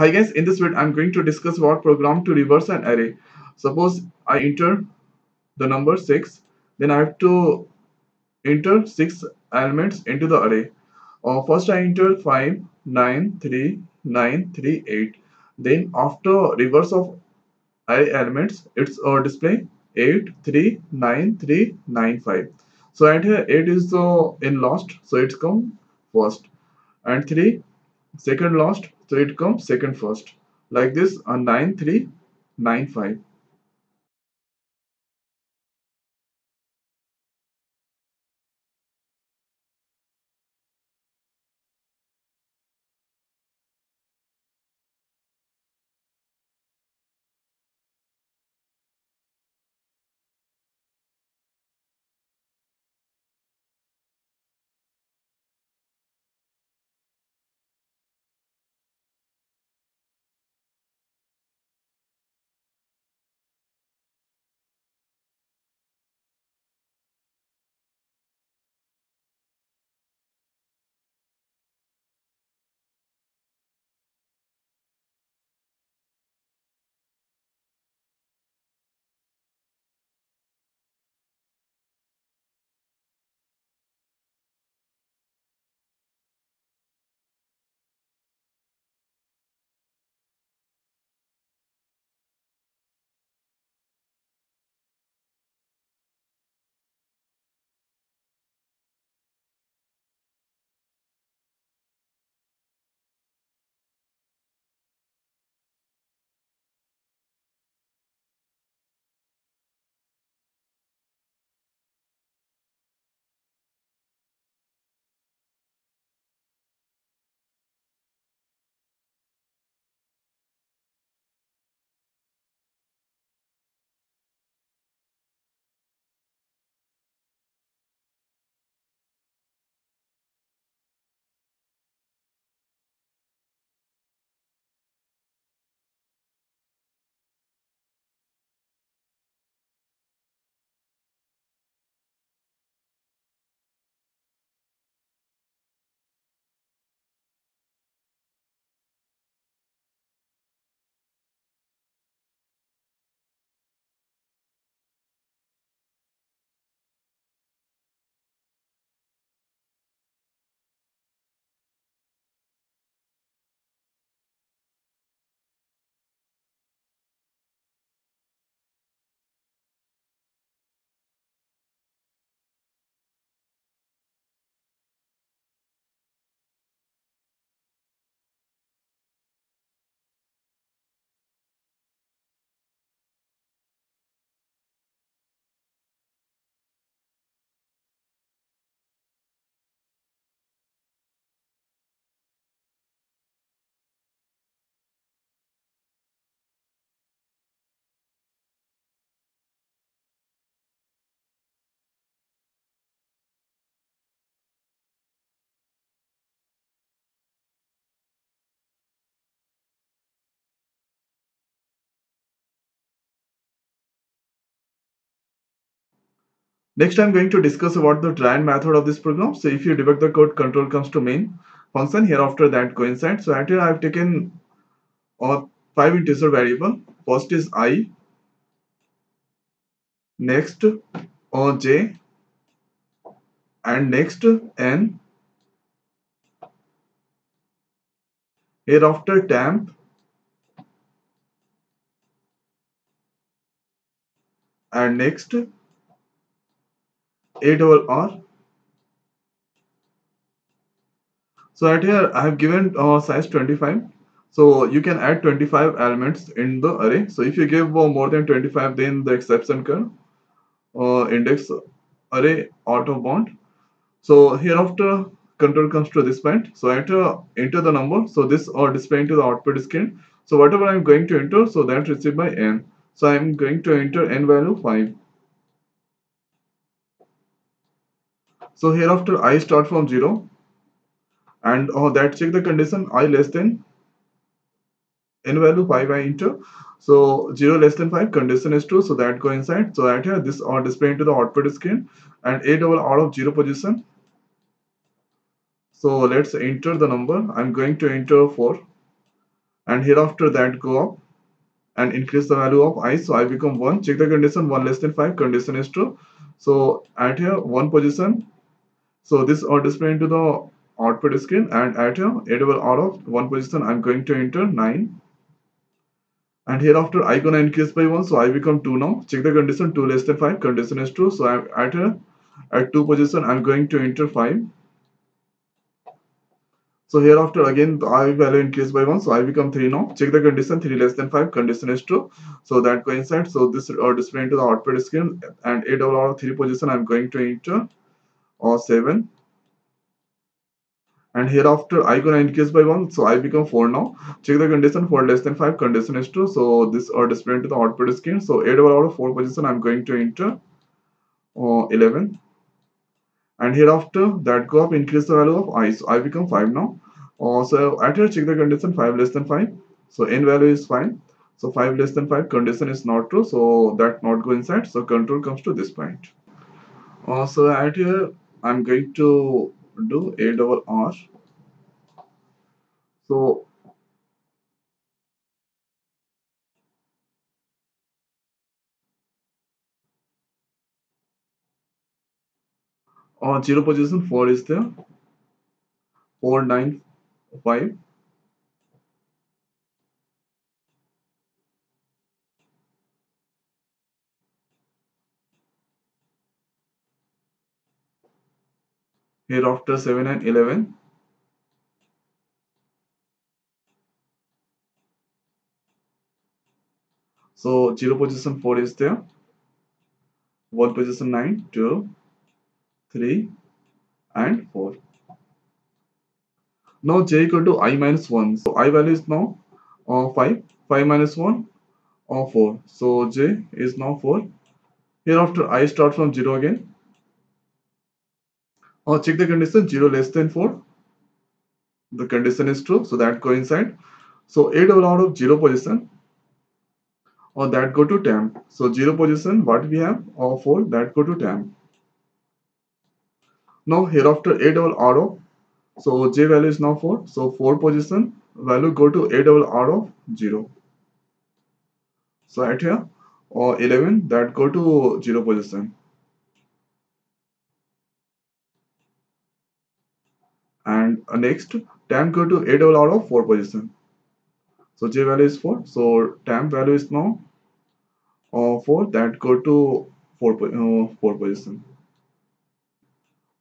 Hi guys, in this video I'm going to discuss what program to reverse an array. Suppose I enter the number 6, then I have to enter 6 elements into the array. Uh, first I enter 5, 9, 3, 9, 3, 8. Then after reverse of array elements, it's uh, display 8, 3, 9, 3, 9, 5. So and here 8 is uh, in last, so it's come first. And 3 second last so it comes second first. Like this a 9 next i'm going to discuss about the dry run method of this program. So if you debug the code control comes to main function. Here after that coincides. so here i've taken a five integer variable first is i next uh, j and next n. Hereafter temp and next a double r. So at here i have given uh, size 25 so you can add 25 elements in the array. So if you give uh, more than 25 then the exception can uh, index array auto bound so hereafter control comes to this point. So enter enter the number. So this or display into the output screen. So whatever i'm going to enter so that received by n. So i'm going to enter n value 5 so hereafter i start from 0 and oh, that check the condition i less than n value 5 I enter. So 0 less than 5 condition is true. So that go inside. So that here this are display into the output screen and a double out of 0 position. So let's enter the number. I'm going to enter 4 and hereafter that go up and increase the value of i so i become 1 check the condition 1 less than 5 condition is true so at here one position so this are displayed into the output screen and at here a double out of one position i'm going to enter 9 and hereafter i gonna increase by 1 so i become 2 now. Check the condition 2 less than 5 condition is true. So i'm at here at 2 position i'm going to enter 5 so hereafter again i value increase by 1 so i become 3 now. Check the condition 3 less than 5 condition is true. So that coincides so this are displayed into the output screen and a double out of 3 position i'm going to enter or 7 and hereafter i gonna increase by 1 so i become 4 now. Check the condition 4 less than 5 condition is true so this are displayed into the output screen. So a double out of 4 position i'm going to enter uh, 11 and hereafter that go up increase the value of i. So i become 5 now. Uh, so at here check the condition 5 less than 5 so n value is 5 so 5 less than 5 condition is not true. So that not go inside. So control comes to this point. Uh, so at here i'm going to do a double r. So on zero position 4 is there. 4 9 5 hereafter 7 and 11 so 0 position 4 is there. 1 position 9 2 3 and 4 now j equal to i minus 1 so i value is now uh, 5 5 minus 1 or uh, 4 so j is now 4 hereafter i start from 0 again uh, check the condition 0 less than 4 the condition is true so that coincide. So a double out of 0 position or that go to temp so 0 position what we have? Or 4 that go to temp now hereafter a double out of so j value is now 4 so 4 position value go to a double out of 0 so at here or 11 that go to 0 position and uh, next temp go to a double out of 4 position. So j value is 4 so temp value is now uh, 4 that go to 4, uh, 4 position.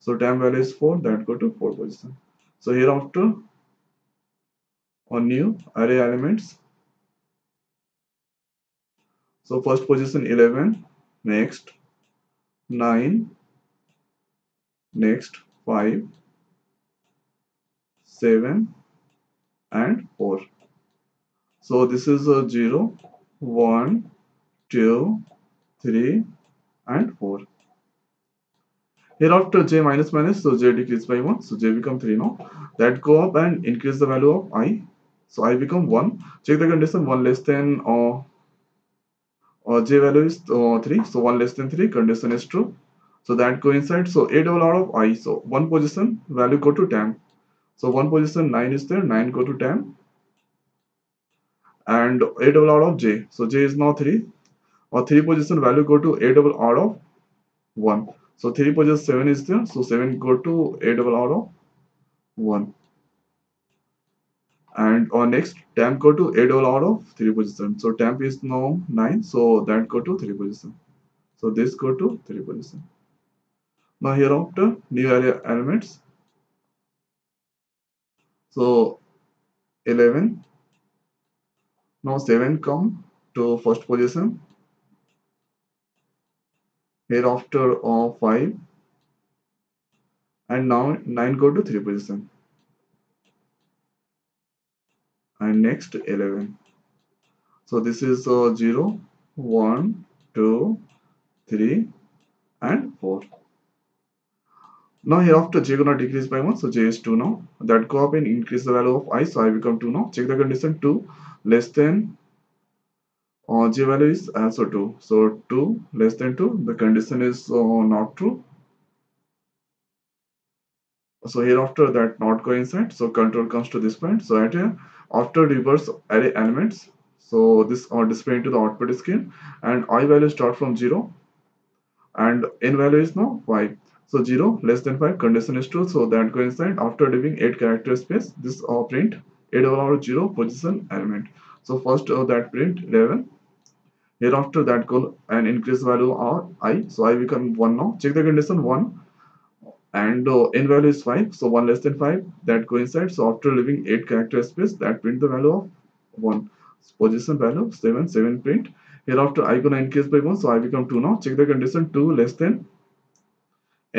So temp value is 4 that go to 4 position. So hereafter on new array elements. So first position 11 next 9 next 5 7 and 4 so this is a 0 1 2 3 and 4 Hereafter j minus minus, so j decrease by 1, so j become 3 now. That go up and increase the value of i. So i become 1. Check the condition 1 less than uh, uh, j value is uh, 3, so 1 less than 3, condition is true. So that coincides. So a double out of i, so 1 position value go to temp. So 1 position 9 is there, 9 go to temp. And a double out of j, so j is now 3. Or 3 position value go to a double out of 1. So 3 position 7 is there. So 7 go to a double out of 1. And or next temp go to a double out of 3 position. So temp is now 9. So that go to 3 position. So this go to 3 position. Now here after new area elements. So 11. Now 7 come to first position. Hereafter of 5 and now 9 go to 3 position. And next 11 so this is uh, 0 1 2 3 and 4 now hereafter j gonna decrease by 1 so j is 2 now. That go up and increase the value of i so i become 2 now. Check the condition 2 less than uh, j value is also 2 so 2 less than 2 the condition is uh, not true. So hereafter that not coincide so control comes to this point. So at here after reverse array elements so this are displayed into the output screen and i value start from 0 and n value is now 5 so 0 less than 5 condition is true so that coincide after leaving 8 character space this uh, print 8 over 0 position element. So first uh, that print 11 hereafter that call an increase value are i. So i become 1 now. Check the condition 1 and uh, n value is 5 so 1 less than 5 that coincides. So after leaving 8 character space that print the value of 1 position value 7 7 print. Hereafter i gonna increase by 1 so i become 2 now. Check the condition 2 less than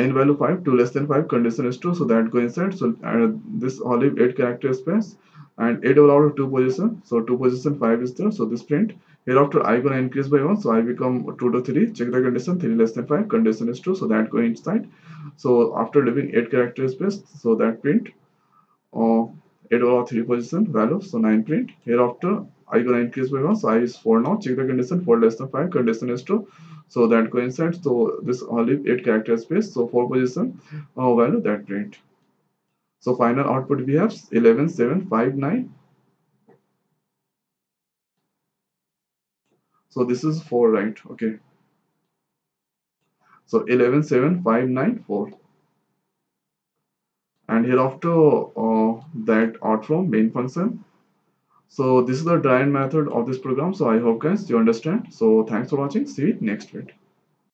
n value 5 2 less than 5 condition is true so that coincides so uh, this only 8 character space and 8 will out of 2 position. So 2 position 5 is there. So this print hereafter i gonna increase by 1 so i become 2 to 3 check the condition 3 less than 5 condition is true so that coincide so after leaving 8 character space so that print uh, 8 over 3 position value. So 9 print hereafter i gonna increase by 1 so i is 4 now. Check the condition 4 less than 5 condition is true so that coincides so this only 8 character space. So 4 position uh, value that print so final output we have 11 7 5 9 so this is 4 right? Okay. So 11 7 5 9 4 and hereafter uh, that out from main function so this is the dry run method of this program. So i hope guys you understand. So thanks for watching. See you next video